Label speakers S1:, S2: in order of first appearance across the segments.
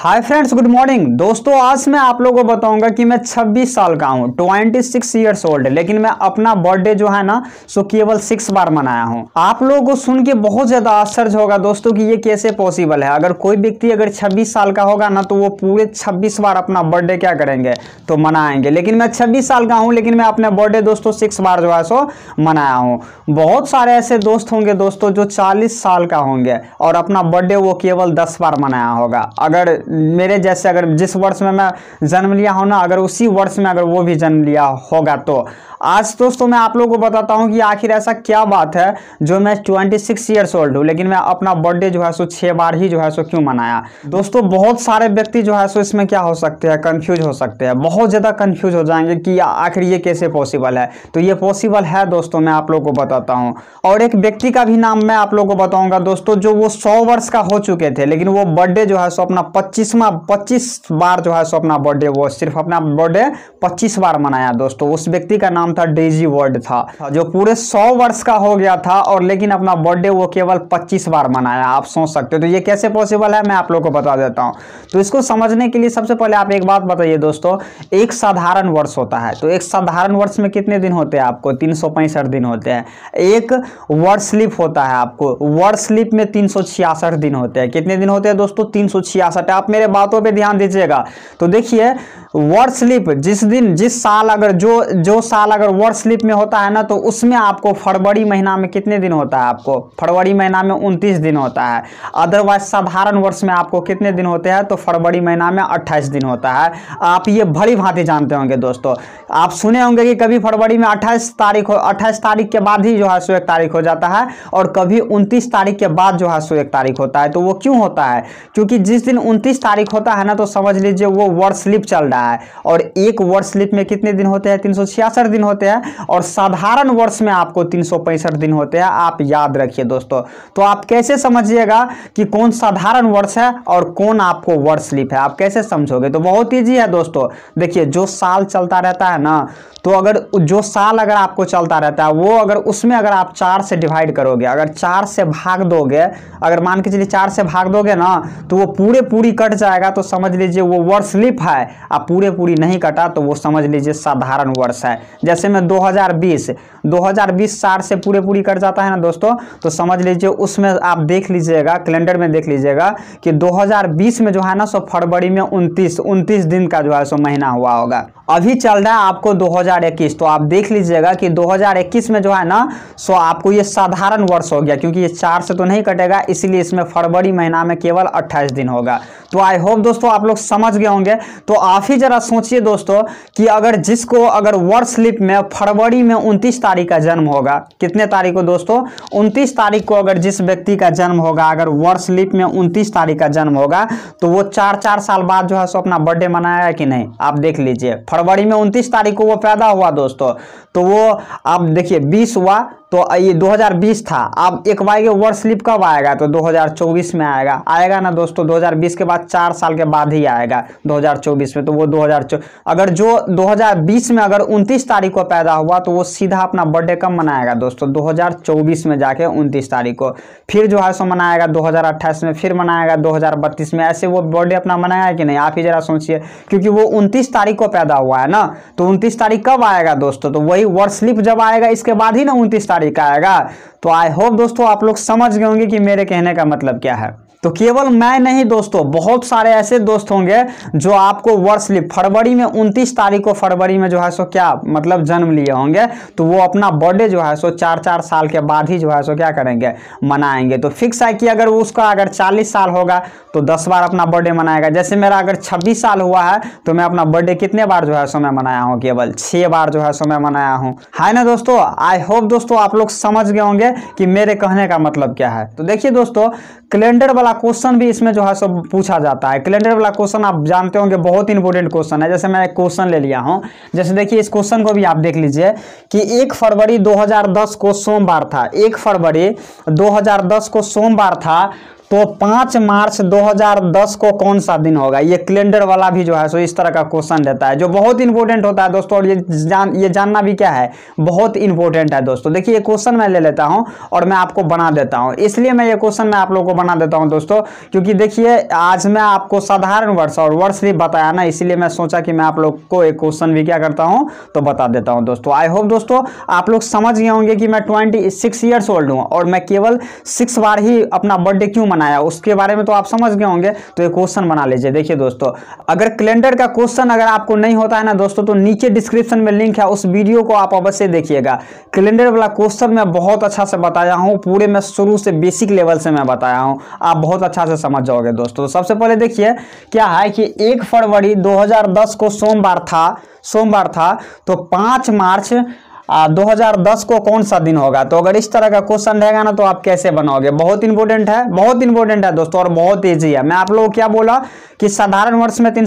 S1: Hi friends good morning दोस्तों, आज मैं आप लोगों को बताऊँगा कि मैं 26 साल का हूँ 26 इयर्स ओल्ड लेकिन मैं अपना बर्थडे जो है ना, सो केवल सिक्स बार मनाया हूँ। आप लोगों को सुन के बहुत ज़्यादा आश्चर्य होगा दोस्तों कि ये कैसे पॉसिबल है। अगर कोई व्यक्ति अगर 26 साल का होगा ना तो वो पूरे 26 बार अपना बर्थडे क्या करेंगे? तो मनाएँगे। लेकिन मैं छब्बीस साल का हूँ, लेकिन मैं अपने बर्थडे दोस्तों सिक्स बार जो है सो मनाया हूँ। बहुत सारे ऐसे दोस्त होंगे दोस्तों जो चालीस साल का होंगे, और अपना बर्थडे वो केवल दस बार मनाया होगा। अगर मेरे जैसे अगर जिस वर्ष में मैं जन्म लिया हूँ ना, अगर उसी वर्ष में अगर वो भी जन्म लिया होगा तो। आज दोस्तों मैं आप लोगों को बताता हूँ कि आखिर ऐसा क्या बात है जो मैं 26 सिक्स ईयर्स ओल्ड हूँ, लेकिन मैं अपना बर्थडे जो है सो छः बार ही जो है सो क्यों मनाया? दोस्तों, बहुत सारे व्यक्ति जो है सो इसमें क्या हो सकते हैं कन्फ्यूज़ हो सकते हैं, बहुत ज़्यादा कन्फ्यूज़ हो जाएँगे कि आखिर ये कैसे पॉसिबल है। तो ये पॉसिबल है दोस्तों, मैं आप लोग को बताता हूँ। और एक व्यक्ति का भी नाम मैं आप लोग को बताऊँगा दोस्तों, जो वो सौ वर्ष का हो चुके थे, लेकिन वो बर्थडे जो है सो अपना पच्चीसवा, पच्चीस बार जो है सो अपना बर्थडे वो सिर्फ़ अपना बर्थडे पच्चीस बार मनाया दोस्तों। उस व्यक्ति का नाम था डेजी वर्ड था, जो पूरे सौ वर्ष का हो गया था और लेकिन अपना बर्थडे वो केवल पच्चीस बार मनाया। आप सोच सकते हो तो ये कैसे पॉसिबल है? मैं आप लोग को बता देता हूँ। तो इसको समझने के लिए सबसे पहले आप एक बात बताइए दोस्तों, एक साधारण वर्ष होता है। तो एक साधारण वर्ष में कितने दिन होते हैं आपको? तीन सौ पैंसठ दिन होते हैं। एक वर्ष स्लिप होता है आपको। वर्ष स्लिप में तीन सौ छियासठ दिन होते हैं। कितने दिन होते हैं दोस्तों? तीन आप मेरे बातों पे ध्यान दीजिएगा। तो देखिए वर्ड स्लिप जिस दिन, जिस साल अगर जो जो साल अगर वर्ड स्लिप में होता है ना तो उसमें आपको फरवरी महीना में कितने दिन होता है आपको? फरवरी महीना में उनतीस दिन होता है। अदरवाइज़ साधारण वर्ष में आपको कितने दिन होते हैं? तो फरवरी महीना में अट्ठाईस दिन होता है। आप ये भली भांति जानते होंगे दोस्तों। आप सुने होंगे कि कभी फरवरी में अट्ठाईस तारीख हो, अट्ठाईस तारीख के बाद ही जो है सो एक तारीख हो जाता है और कभी उनतीस तारीख के बाद जो है सो एक तारीख होता है। तो वो क्यों होता है? क्योंकि जिस दिन उनतीस तारीख होता है ना तो समझ लीजिए वो वर्ड स्लिप चल रहा है। और एक वर्ड स्लिप में कितने दिन होते हैं? तीन सौ छियासठ दिन होते हैं। और साधारण वर्ष में आपको तीन सौ पैंसठ दिन होते हैं। आप याद रखिए दोस्तों। तो आप कैसे समझिएगा कि कौन साधारण वर्ष है और कौन आपको वर्ड स्लिप है? आप कैसे समझोगे? तो बहुत ईजी है दोस्तों। देखिए, जो साल चलता रहता है ना तो अगर जो साल अगर आपको चलता रहता है, वो अगर उसमें अगर आप चार से डिवाइड करोगे, अगर चार से भाग दोगे, अगर मान के चलिए चार से भाग दोगे ना तो वो पूरे पूरी कट जाएगा तो समझ लीजिए वो वर्ष स्लिप है। आप पूरे पूरी नहीं कटा तो वो समझ लीजिए साधारण वर्ष है। जैसे मैं 2020 2020 चार से पूरे पूरी कट जाता है ना दोस्तों? तो समझ लीजिए उसमें आप देख लीजिएगा, कैलेंडर में देख लीजिएगा कि 2020 में जो है ना, सो फरवरी में उनतीस उनतीस दिन का जो है सो महीना हुआ होगा। अभी चल रहा है आपको 2021 तो आप देख लीजिएगा कि 2021 में जो है ना, सो आपको ये साधारण वर्ष हो गया, क्योंकि ये चार से तो नहीं कटेगा, इसीलिए इसमें फरवरी महीना में केवल 28 दिन होगा। तो आई होप दोस्तों आप लोग समझ गए होंगे। तो आप ही जरा सोचिए दोस्तों कि अगर जिसको अगर वर्ष स्लिप में फरवरी में उनतीस तारीख का जन्म होगा, कितने तारीख को दोस्तों? उनतीस तारीख को अगर जिस व्यक्ति का जन्म होगा, अगर वर्ष स्लिप में उनतीस तारीख का जन्म होगा तो वो चार चार साल बाद जो है सो अपना बर्थडे मनाया कि नहीं? आप देख लीजिए, फरवरी में उनतीस तारीख को वो पैदा हुआ दोस्तों। तो वो, आप देखिए, बीस हुआ तो ये 2020 था। अब एक बार के वर्ड स्लिप कब आएगा? तो 2024 में आएगा। आएगा ना दोस्तों? 2020 के बाद चार साल के बाद ही आएगा 2024 में। तो वो 2000 अगर जो 2020 में अगर 29 तारीख को पैदा हुआ तो वो सीधा अपना बर्थडे कब मनाएगा दोस्तों? 2024 में जाके 29 तारीख को। फिर जो है सो मनाएगा 2028 में, फिर मनाएगा 2032 में। ऐसे वो बर्थडे अपना मनाया कि नहीं? आप ही जरा सोचिए। क्योंकि वो उनतीस तारीख को पैदा हुआ है ना? तो उनतीस तारीख कब आएगा दोस्तों? तो वही वर्ड स्लिप जब आएगा, इसके बाद ही ना उनतीस तारीख तारीख आएगा। तो आई होप दोस्तों आप लोग समझ गए होंगे कि मेरे कहने का मतलब क्या है। तो केवल मैं नहीं दोस्तों, बहुत सारे ऐसे दोस्त होंगे जो आपको वर्ष स्लिप फरवरी में 29 तारीख को फरवरी में जो है सो क्या मतलब जन्म लिए होंगे तो वो अपना बर्थडे जो है सो चार चार साल के बाद ही जो है सो क्या करेंगे, मनाएँगे। तो फिक्स है कि अगर उसका अगर 40 साल होगा तो 10 बार अपना बर्थडे मनाएगा। जैसे मेरा अगर 26 साल हुआ है तो मैं अपना बर्थडे कितने बार जो है सो मैं मनाया हूँ केवल? छः बार जो है सो मैं मनाया हूँ। है ना दोस्तों आई होप दोस्तों आप लोग समझ गए होंगे कि मेरे कहने का मतलब क्या है। तो देखिए दोस्तों कैलेंडर वाला क्वेश्चन भी इसमें जो है सब पूछा जाता है। कैलेंडर वाला क्वेश्चन आप जानते होंगे, बहुत इंपॉर्टेंट क्वेश्चन है। जैसे मैं एक क्वेश्चन ले लिया हूँ। जैसे देखिए, इस क्वेश्चन को भी आप देख लीजिए कि एक फरवरी 2010 को सोमवार था। एक फरवरी 2010 को सोमवार था। तो पाँच मार्च 2010 को कौन सा दिन होगा? ये कैलेंडर वाला भी जो है सो इस तरह का क्वेश्चन रहता है, जो बहुत इंपॉर्टेंट होता है दोस्तों, और ये जान, ये जानना भी क्या है? बहुत इंपॉर्टेंट है दोस्तों। देखिए, ये क्वेश्चन मैं ले लेता हूँ और मैं आपको बना देता हूँ। इसलिए मैं ये क्वेश्चन मैं आप लोगों को बना देता हूँ दोस्तों, क्योंकि देखिए, आज मैं आपको साधारण वर्ष, और वर्ष भी बताया ना, इसीलिए मैं सोचा कि मैं आप लोग को एक क्वेश्चन भी क्या करता हूँ तो बता देता हूँ दोस्तों। आई होप दोस्तों, आप लोग समझ गए होंगे कि मैं ट्वेंटी सिक्स ईयर्स ओल्ड हूँ, और मैं केवल सिक्स बार ही अपना बर्थडे क्यों मनाया उसके बारे में तो आप समझ गए होंगे तो एक क्वेश्चन बना लीजिए। देखिए दोस्तों, अगर कैलेंडर का क्वेश्चन अगर आपको नहीं होता है ना दोस्तों तो नीचे डिस्क्रिप्शन में लिंक है, उस वीडियो को आप अवश्य देखिएगा। कैलेंडर वाला क्वेश्चन मैं बहुत अच्छा से बताया हूँ, पूरे मैं शुरू से बेसिक लेवल से मैं बताया हूँ। आप बहुत अच्छा से समझ जाओगे दोस्तों। तो सबसे पहले देखिए, क्या है कि एक फरवरी 2010 को सोमवार था सोमवार था तो पाँच मार्च आ, 2010 को कौन सा दिन होगा? तो अगर इस तरह का क्वेश्चन रहेगा ना तो आप कैसे बनाओगे बहुत इंपॉर्टेंट है बहुत इंपॉर्टेंट है दोस्तों और बहुत ईजी है। मैं आप लोगों को क्या बोला कि साधारण वर्ष में तीन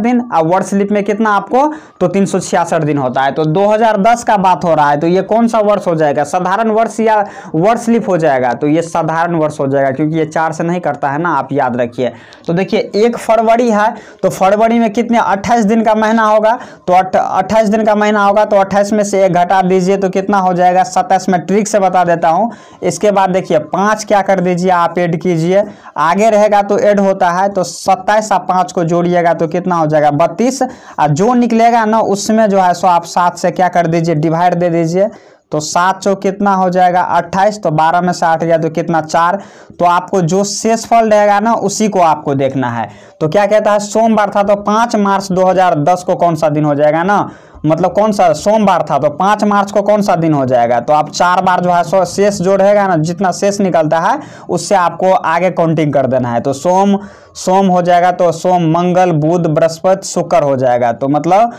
S1: दिन और वर्ष लिप में कितना आपको? तो तीन सौ छियासठ दिन होता है। तो 2010 का बात हो रहा है तो ये कौन सा वर्ष हो जाएगा? साधारण वर्ष या वर्ष लिप हो जाएगा? तो ये साधारण वर्ष हो जाएगा क्योंकि ये चार से नहीं करता है ना आप याद रखिए। तो देखिए एक फरवरी है तो फरवरी में कितने? अट्ठाईस दिन का महीना होगा तो अट्ठाईस दिन का महीना होगा तो अट्ठाईस में से एक घटा काट दीजिए तो कितना हो जाएगा? सत्ताईस में ट्रिक से बता देता हूँ। इसके बाद देखिए, पाँच क्या कर दीजिए, आप ऐड कीजिए। आगे रहेगा तो ऐड होता है तो सत्ताईस आप पाँच को जोड़िएगा तो कितना हो जाएगा? बत्तीस। और जो निकलेगा ना, उसमें जो है सो आप सात से क्या कर दीजिए, डिवाइड दे दीजिए। तो सात चौ कितना हो जाएगा? अट्ठाईस। तो बारह में से आठ गया तो कितना? चार। तो आपको जो शेष फल रहेगा ना, उसी को आपको देखना है। तो क्या कहता है? सोमवार था तो पाँच मार्च 2010 को कौन सा दिन हो जाएगा ना? मतलब कौन सा सोमवार था तो पाँच मार्च को कौन सा दिन हो जाएगा? तो आप चार बार जो है शेष जो रहेगा ना, जितना शेष निकलता है, उससे आपको आगे काउंटिंग कर देना है। तो सोम सोम हो जाएगा तो सोम, मंगल, बुध, बृहस्पति, शुक्र हो जाएगा। तो मतलब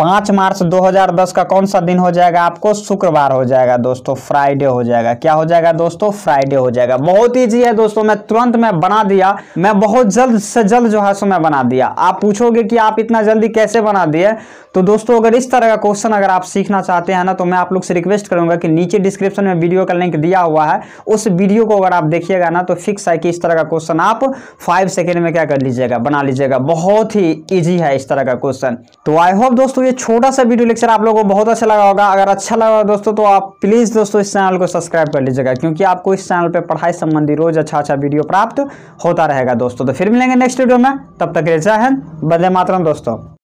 S1: पाँच मार्च 2010 का कौन सा दिन हो जाएगा? आपको शुक्रवार हो जाएगा दोस्तों, फ्राइडे हो जाएगा। क्या हो जाएगा दोस्तों? फ्राइडे हो जाएगा। बहुत ईजी है दोस्तों, मैं तुरंत मैं बना दिया। मैं बहुत जल्द से जल्द जो है सो मैं बना दिया। आप पूछोगे कि आप इतना जल्दी कैसे बना दिए? तो दोस्तों, अगर इस तरह का क्वेश्चन अगर आप सीखना चाहते हैं ना तो मैं आप लोग से रिक्वेस्ट करूँगा कि नीचे डिस्क्रिप्शन में वीडियो का लिंक दिया हुआ है। उस वीडियो को अगर आप देखिएगा ना तो फिक्स है कि इस तरह का क्वेश्चन आप फाइव सेकेंड में क्या कर लीजिएगा, बना लीजिएगा। बहुत ही ईजी है इस तरह का क्वेश्चन तो आई होप दोस्तों ये छोटा सा वीडियो लेक्चर आप लोगों को बहुत अच्छा लगा होगा। अगर अच्छा लगा दोस्तों तो आप प्लीज़ दोस्तों इस चैनल को सब्सक्राइब कर लीजिएगा, क्योंकि आपको इस चैनल पर पढ़ाई संबंधी रोज अच्छा अच्छा वीडियो प्राप्त होता रहेगा दोस्तों। तो फिर मिलेंगे नेक्स्ट वीडियो में, तब तक जय हिंद बंदे मातरम दोस्तों।